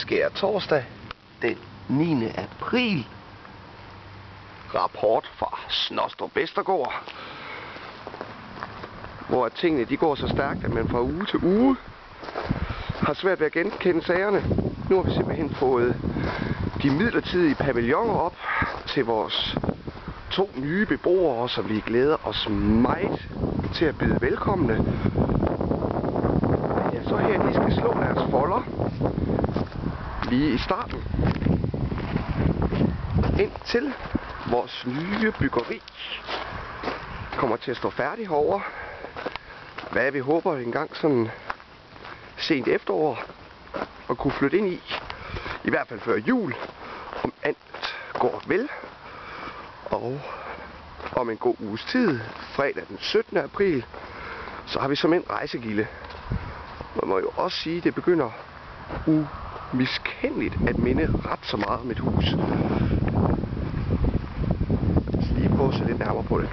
sker torsdag den 9. april. Rapport fra Snostrup Vestergaard. Hvor tingene de går så stærkt, at man fra uge til uge har svært ved at genkende sagerne. Nu har vi simpelthen fået de midlertidige pavilloner op til vores to nye beboere, som vi glæder os meget til at byde velkomne. Ja, så her de skal slå deres folder lige i starten. Indtil vores nye byggeri kommer til at stå færdig herover. Hvad vi håber engang sådan sent efterår at kunne flytte ind i. I hvert fald før jul, om alt går vel. Og om en god uges tid, fredag den 17. april, så har vi som en rejsegilde. Man må jo også sige, at det begynder miskendeligt at minde ret så meget om et hus. Lad os lige prøve at se lidt nærmere på det.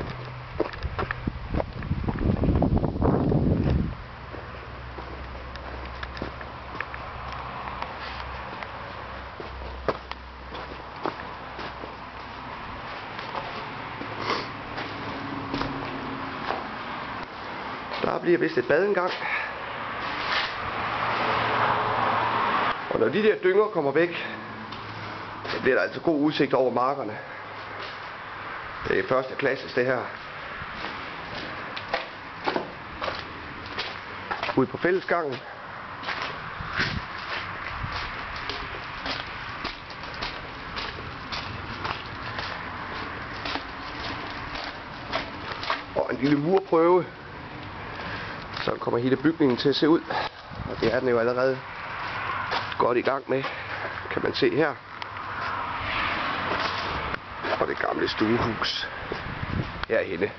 Der bliver vist et bad engang. Og når de der dynger kommer væk, så bliver der altså god udsigt over markerne. Det er første klasses det her. Ud på fællesgangen. Og en lille murprøve. Så kommer hele bygningen til at se ud. Og det er den jo allerede godt i gang med, kan man se her. Og det gamle stuehus herhenne.